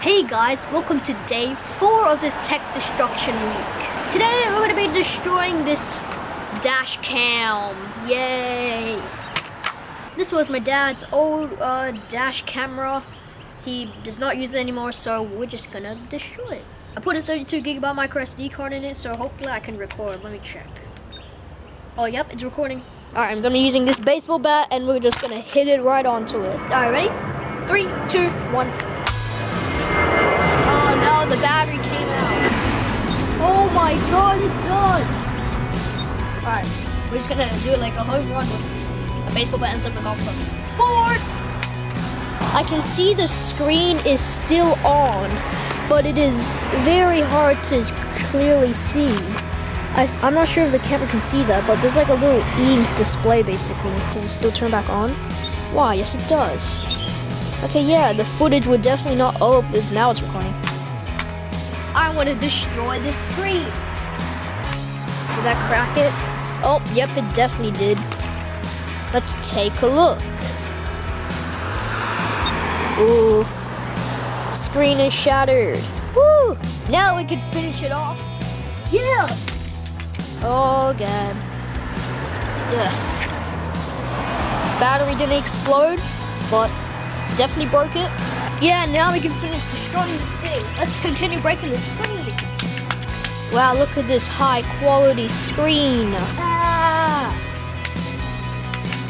Hey guys, welcome to day 4 of this tech destruction week. Today we're going to be destroying this dash cam. Yay! This was my dad's old uh, dash camera. He does not use it anymore, so we're just gonna destroy it. I put a 32 gigabyte micro SD card in it, so hopefully I can record. Let me check. Oh, yep, it's recording. Alright, I'm gonna be using this baseball bat, and we're just gonna hit it right onto it. Alright, ready? Three, two, one. Battery came out. Oh my god, it does! Alright, we're just gonna do it like a home run with a baseball bat instead of a golf club. Fore! I can see the screen is still on, but it is very hard to clearly see. I, am not sure if the camera can see that, but there's like a little E display basically. Does it still turn back on? Why? Yes, it does. Okay, yeah, the footage would definitely not. Oh, now it's recording. I want to destroy this screen. Did that crack it? Oh, yep, it definitely did. Let's take a look. Ooh. Screen is shattered. Woo! Now we can finish it off. Yeah! Oh, God. Ugh. Battery didn't explode, but definitely broke it. Yeah, now we can finish destroying this thing. Let's continue breaking the screen. Wow, look at this high quality screen. Ah!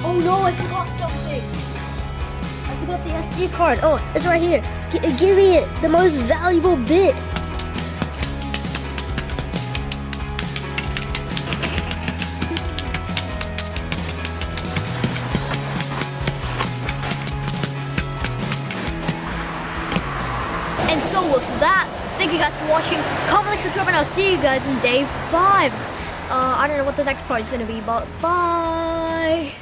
Oh no, I forgot something. I forgot the SD card. Oh, it's right here. G give me it, the most valuable bit. And so with that, thank you guys for watching. Comment, like, subscribe, and I'll see you guys in day five. Uh, I don't know what the next part is going to be, but bye.